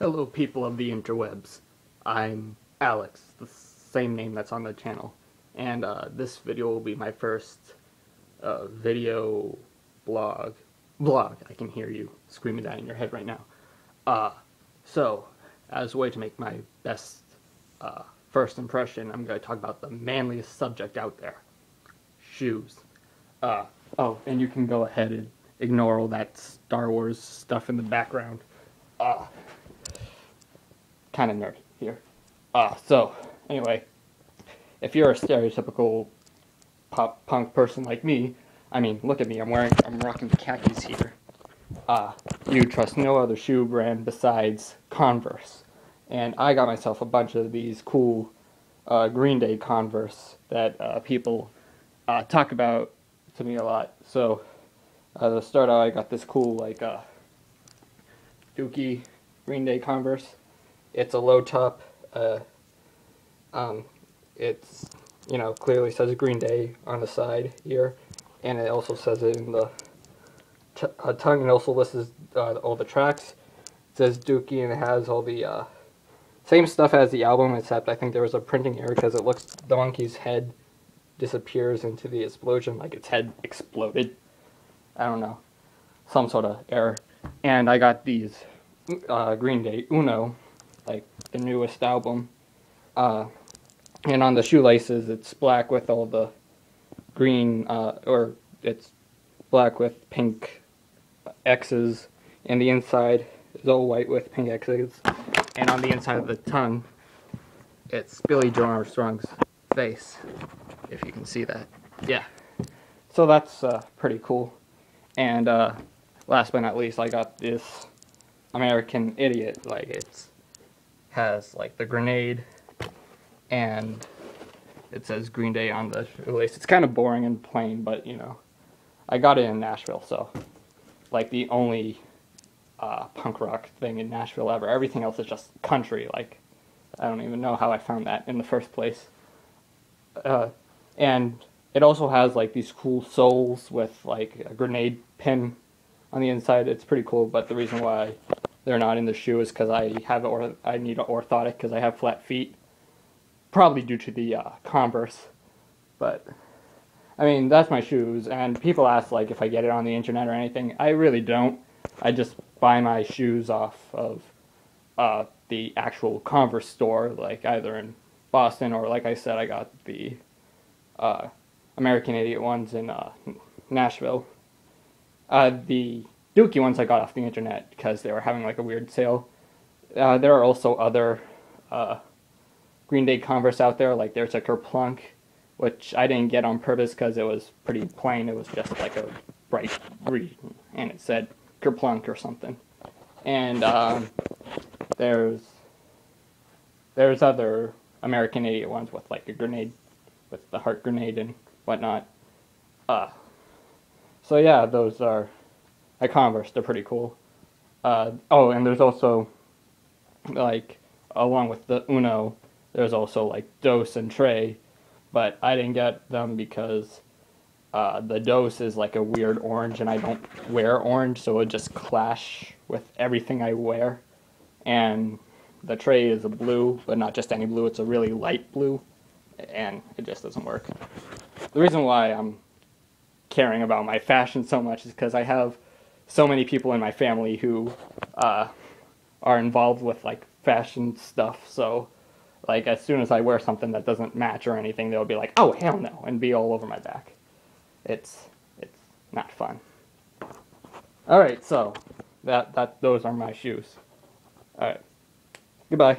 Hello, people of the interwebs. I'm Alex, the same name that's on the channel. And uh, this video will be my first uh, video blog. Blog, I can hear you screaming that in your head right now. Uh, so, as a way to make my best uh, first impression, I'm going to talk about the manliest subject out there shoes. Uh, oh, and you can go ahead and ignore all that Star Wars stuff in the background. Uh, kind of nerdy here. Uh, so, anyway, if you're a stereotypical pop punk person like me, I mean, look at me, I'm wearing, I'm rocking khakis here. Uh, you trust no other shoe brand besides Converse. And I got myself a bunch of these cool uh, Green Day Converse that uh, people uh, talk about to me a lot. So, uh, to start out, I got this cool, like, uh, Dookie Green Day Converse. It's a low top. Uh, um, it's you know clearly says Green Day on the side here, and it also says it in the uh, tongue. And also lists uh, all the tracks. It says Dookie, and it has all the uh, same stuff as the album, except I think there was a printing error because it looks the monkey's head disappears into the explosion, like its head exploded. I don't know, some sort of error. And I got these uh, Green Day Uno like the newest album. Uh, and on the shoelaces, it's black with all the green, uh, or it's black with pink X's, and the inside is all white with pink X's. And on the inside of the tongue, it's Billie Joe Armstrong's face, if you can see that. Yeah. So that's uh, pretty cool. And uh, last but not least, I got this American Idiot. Like, it's has like the grenade and it says Green Day on the release. It's kind of boring and plain, but you know, I got it in Nashville, so like the only uh, punk rock thing in Nashville ever. Everything else is just country. Like I don't even know how I found that in the first place. Uh, and it also has like these cool soles with like a grenade pin on the inside. It's pretty cool, but the reason why they're not in the shoe is because I have or I need an orthotic because I have flat feet, probably due to the uh, Converse. But I mean, that's my shoes, and people ask like if I get it on the internet or anything. I really don't. I just buy my shoes off of uh, the actual Converse store, like either in Boston or, like I said, I got the uh, American Idiot ones in uh, Nashville. Uh, the Dookie ones I got off the internet because they were having like a weird sale. Uh, there are also other uh, Green Day Converse out there, like there's a Kerplunk, which I didn't get on purpose because it was pretty plain. It was just like a bright green, and it said Kerplunk or something. And um, there's there's other American Idiot ones with like a grenade, with the heart grenade and whatnot. Uh, so yeah, those are at Converse. They're pretty cool. Uh, oh, and there's also like along with the Uno, there's also like Dos and Tré, but I didn't get them because uh, the Dos is like a weird orange, and I don't wear orange, so it would just clash with everything I wear. And the Tré is a blue, but not just any blue; it's a really light blue, and it just doesn't work. The reason why I'm caring about my fashion so much is because I have so many people in my family who uh, are involved with like fashion stuff. So, like as soon as I wear something that doesn't match or anything, they'll be like, "Oh hell no," and be all over my back. It's it's not fun. All right, so that that those are my shoes. All right, goodbye.